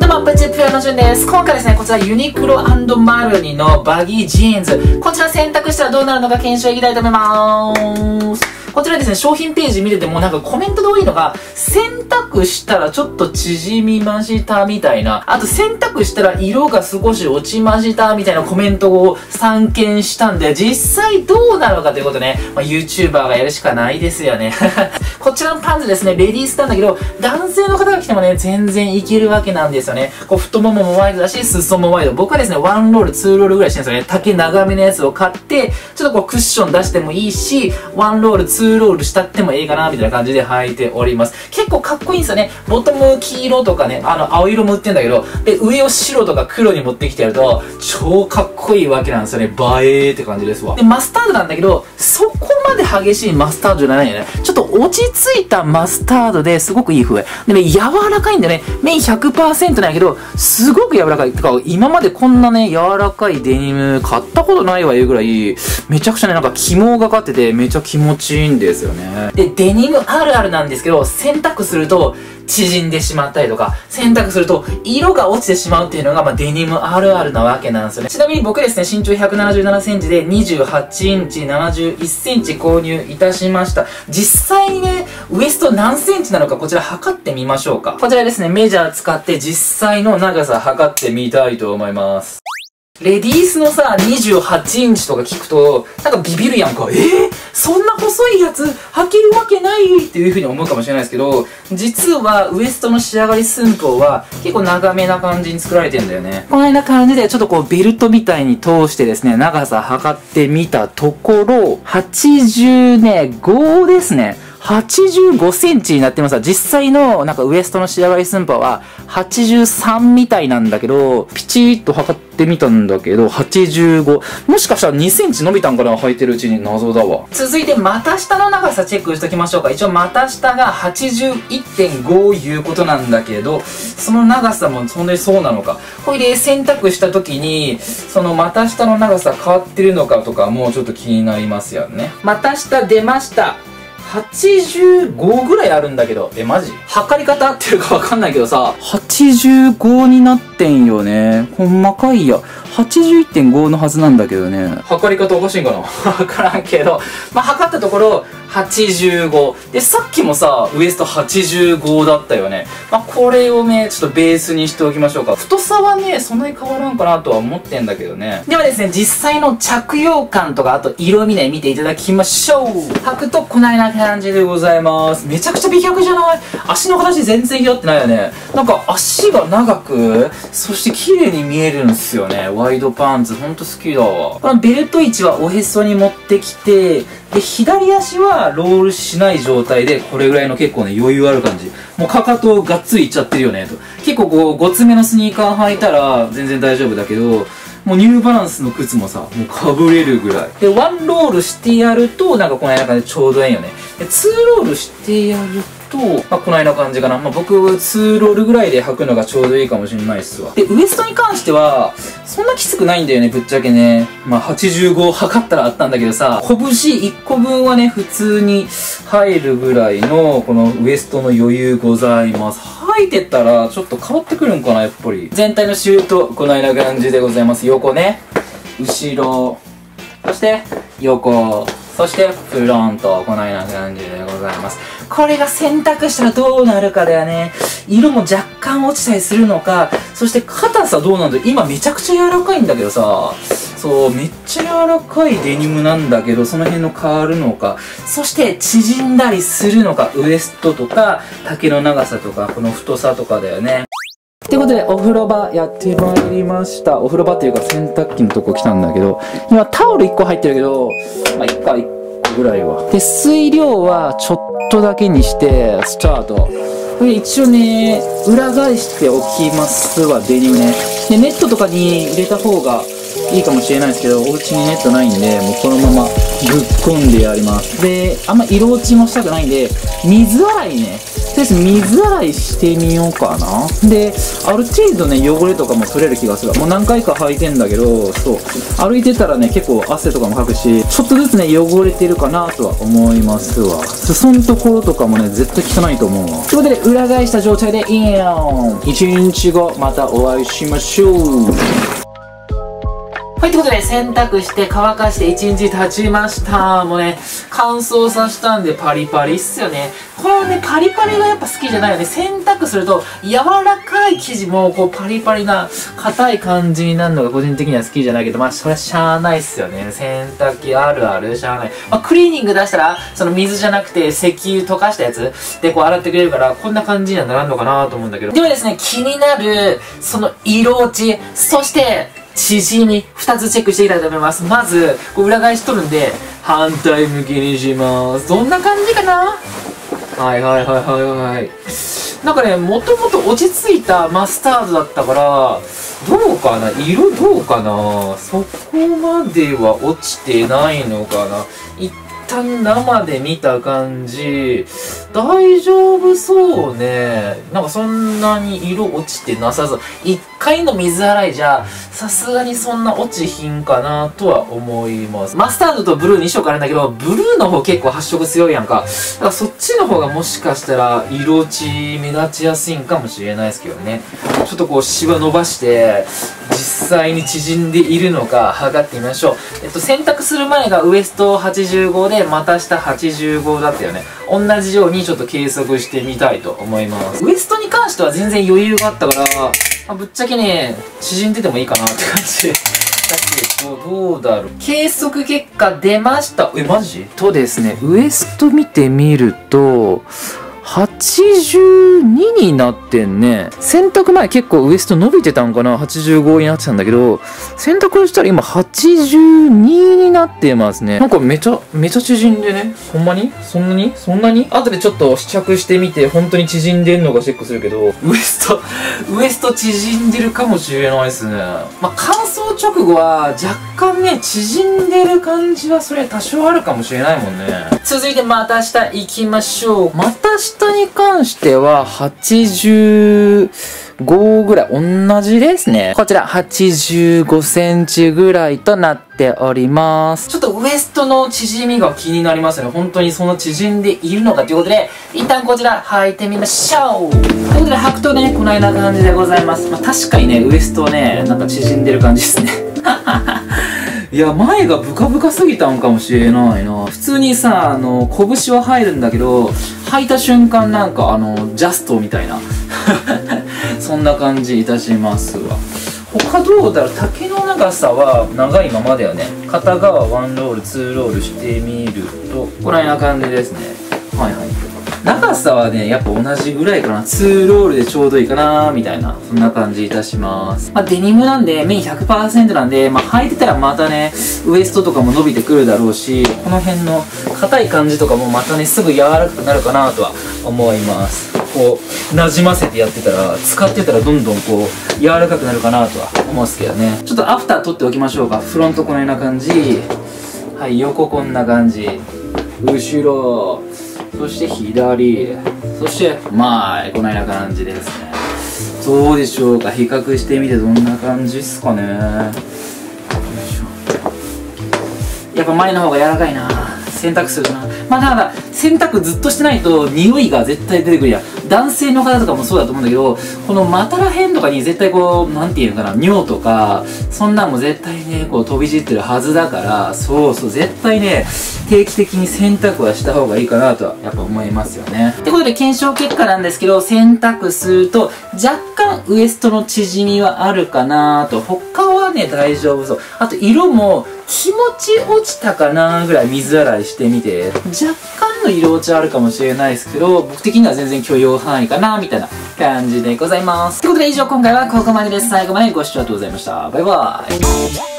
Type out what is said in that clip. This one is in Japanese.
どうも、プチプラのじゅんです。今回ですね、こちらユニクロマルニのバギージーンズ。こちら洗濯したらどうなるのか検証いきたいと思います。こちらですね、商品ページ見ててもなんかコメントで多いのが、洗濯したらちょっと縮みましたみたいな、あと洗濯したら色が少し落ちましたみたいなコメントを散見したんで、実際どうなのかということね、まあ、YouTuber がやるしかないですよね。こちらのパンツですね、レディースなんだけど、男性の方が着てもね、全然いけるわけなんですよね。こう、太もももワイドだし、裾もワイド。僕はですね、ワンロール、ツーロールぐらいしてるんですよね。丈長めのやつを買って、ちょっとこう、クッション出してもいいし、ワンロール、ツーロールしたってもいいかな、みたいな感じで履いております。結構かっこいいんですよね。ボトム黄色とかね、あの、青色も売ってんだけど、で、上を白とか黒に持ってきてやると、超かっこいいわけなんですよね。映えーって感じですわ。で、マスタードなんだけど、そこまで激しいマスタードじゃないよね。ちょっと落ち着いたマスタードですごくいい風でね、柔らかいんだよね。麺100%なんやけど、すごく柔らかい。てか、今までこんなね、柔らかいデニム買ったことないわいうぐらい、めちゃくちゃね、なんか肝がかってて、めちゃ気持ちいいんですよね。で、デニムあるあるなんですけど、選択すると、縮んでしまったりとか、選択すると色が落ちてしまうっていうのが、まあ、デニムあるあるなわけなんですよね。ちなみに僕ですね、身長177センチで28インチ、71センチ購入いたしました。実際にね、ウエスト何センチなのかこちら測ってみましょうか。こちらですね、メジャー使って実際の長さ測ってみたいと思います。レディースのさ、28インチとか聞くと、なんかビビるやんか。えー、そんな細いやつ履けるわけないっていう風に思うかもしれないですけど、実はウエストの仕上がり寸法は結構長めな感じに作られてんだよね。このような感じでちょっとこうベルトみたいに通してですね、長さ測ってみたところ、80ね、5ですね。85センチになってます実際のなんかウエストの仕上がり寸法は83みたいなんだけど、ピチッと測ってみたんだけど、85。もしかしたら2センチ伸びたんかな履いてるうちに謎だわ。続いて股下の長さチェックしときましょうか。一応股下が81.5いうことなんだけど、その長さもそんなにそうなのか。これで選択した時に、その股下の長さ変わってるのかとかもうちょっと気になりますよね。股下出ました。85ぐらいあるんだけど。え、マジ？測り方合ってるかわかんないけどさ、85になってんよね。ほんまかいや。81.5のはずなんだけどね。測り方おかしいんかな？わからんけど。まあ、測ったところ、85。で、さっきもさ、ウエスト85だったよね。まあ、これをね、ちょっとベースにしておきましょうか。太さはね、そんなに変わらんかなとは思ってんだけどね。ではですね、実際の着用感とか、あと色味ね、見ていただきましょう。履くとこないな感じでございます。めちゃくちゃ美脚じゃない？足の形全然似合ってないよね。なんか足が長く、そして綺麗に見えるんですよね。ワイドパンツ、ほんと好きだわ。このベルト位置はおへそに持ってきて、で、左足はロールしない状態で、これぐらいの結構ね、余裕ある感じ。もうかかとがっついっちゃってるよね、と。結構こう、ごつめのスニーカー履いたら全然大丈夫だけど、もうニューバランスの靴もさ、もうかぶれるぐらい。で、ワンロールしてやると、なんかこの辺でちょうどいいよね。で、ツーロールしてやると、まあ、この間感じかな。まあ、僕、2ロールぐらいで履くのがちょうどいいかもしれないっすわ。で、ウエストに関しては、そんなきつくないんだよね、ぶっちゃけね。まあ、85測ったらあったんだけどさ、拳1個分はね、普通に入るぐらいの、このウエストの余裕ございます。履いてたら、ちょっと変わってくるんかな、やっぱり。全体のシュート、このような感じでございます。横ね、後ろ、そして、横、そしてフロント、このような感じでございます。これが選択したらどうなるかだよね。色も若干落ちたりするのか、そして硬さどうなんだ今めちゃくちゃ柔らかいんだけどさ、そう、めっちゃ柔らかいデニムなんだけど、その辺の変わるのか、そして縮んだりするのか、ウエストとか、丈の長さとか、この太さとかだよね。ってことで、お風呂場やってまいりました。お風呂場っていうか洗濯機のとこ来たんだけど、今タオル1個入ってるけど、まあ、1回1個ぐらいは。で、水量はちょっとだけにして、スタート。これ一応ね、裏返しておきますわ、デニムね。で、ネットとかに入れた方がいいかもしれないですけど、お家にネットないんで、もうこのままぶっ込んでやります。であんま色落ちもしたくないんで水洗いね。とりあえず水洗いしてみようかな。である程度ね汚れとかも取れる気がするもう何回か履いてんだけどそう。歩いてたらね結構汗とかもかくしちょっとずつね汚れてるかなとは思いますわ。裾のところとかもね絶対汚いと思うわ。ということで裏返した状態でイン。1日後またお会いしましょう。はい、ということで洗濯して乾かして1日経ちました。もうね、乾燥させたんでパリパリっすよね。このね、パリパリがやっぱ好きじゃないよね。洗濯すると柔らかい生地もこうパリパリな硬い感じになるのが個人的には好きじゃないけど、まあそれはしゃあないっすよね。洗濯機あるあるしゃあない。まあクリーニング出したら、その水じゃなくて石油溶かしたやつでこう洗ってくれるから、こんな感じにはならんのかなと思うんだけど。ではですね、気になる、その色落ち、そして、縮み2つチェックしていきたいと思います。まずこう裏返し取るんで反対向きにします。どんな感じかな？はいはいはいはいはい。なんかねもともと落ち着いたマスタードだったからどうかな？色どうかな？そこまでは落ちてないのかな？一旦生で見た感じ。大丈夫そうね。なんかそんなに色落ちてなさそう。一回の水洗いじゃさすがにそんな落ちひんかなとは思います。マスタードとブルー2色あるんだけどブルーの方結構発色強いやんか。だからそっちの方がもしかしたら色落ち目立ちやすいんかもしれないですけどね。ちょっとこうシワ伸ばして実際に縮んでいるのか測ってみましょう。えっと洗濯する前がウエスト85でまた下85だったよね。同じようにちょっと計測してみたいと思いますウエストに関しては全然余裕があったからまあ、ぶっちゃけね、縮んでてもいいかなって感じだけど、どうだろう。計測結果出ました。え、マジ？とですね、ウエスト見てみると、82になってんね。洗濯前結構ウエスト伸びてたんかな ?85 になってたんだけど、洗濯したら今82になってますね。なんかめちゃ、めちゃ縮んでね。ほんまに？そんなに？そんなに？後でちょっと試着してみて、本当に縮んでんのかチェックするけど、ウエスト、ウエスト縮んでるかもしれないですね。まあ、乾燥直後は若干ね、縮んでる感じはそれ多少あるかもしれないもんね。続いてまた下行きましょう。また下下に関しては85ぐらい同じですね。こちら85センチぐらいとなっております。ちょっとウエストの縮みが気になりますね。本当にその縮んでいるのかということで、一旦こちら履いてみましょう。ということで履くとね、このような感じでございます。まあ、確かにね、ウエストね、なんか縮んでる感じですね。いや、前がブカブカすぎたんかもしれないな。普通にさ、あの、拳は入るんだけど、履いた瞬間なんか、あの、ジャストみたいな。そんな感じいたしますわ。他どうだろう？丈の長さは長いままだよね。片側1ロール、2ロールしてみると、このような感じですね。はいはい。長さはね、やっぱ同じぐらいかな。2ロールでちょうどいいかなみたいな。そんな感じいたします。まあ、デニムなんで、面100%なんで、まあ、履いてたらまたね、ウエストとかも伸びてくるだろうし、この辺の硬い感じとかもまたね、すぐ柔らかくなるかなとは思います。こう、馴染ませてやってたら、使ってたらどんどんこう、柔らかくなるかなとは思うんですけどね。ちょっとアフター取っておきましょうか。フロントこのような感じ。はい、横こんな感じ。後ろ。そして左。そして。前このような感じですね。どうでしょうか？比較してみてどんな感じですかね。やっぱ前の方が柔らかいな。洗濯するとな。まあだから洗濯ずっとしてないと匂いが絶対出てくるやん男性の方とかもそうだと思うんだけどこの股ら辺とかに絶対こうなんていうのかな尿とかそんなんも絶対ねこう飛び散ってるはずだからそうそう絶対ね定期的に洗濯はした方がいいかなとはやっぱ思いますよね。ってことで検証結果なんですけど洗濯すると若干ウエストの縮みはあるかなと。他はね大丈夫そう。あと色も気持ち落ちたかなぐらい水洗いしてみて。若干の色落ちあるかもしれないですけど僕的には全然許容範囲かなみたいな感じでございます。ということで以上今回はここまでです。最後までご視聴ありがとうございました。バイバーイ。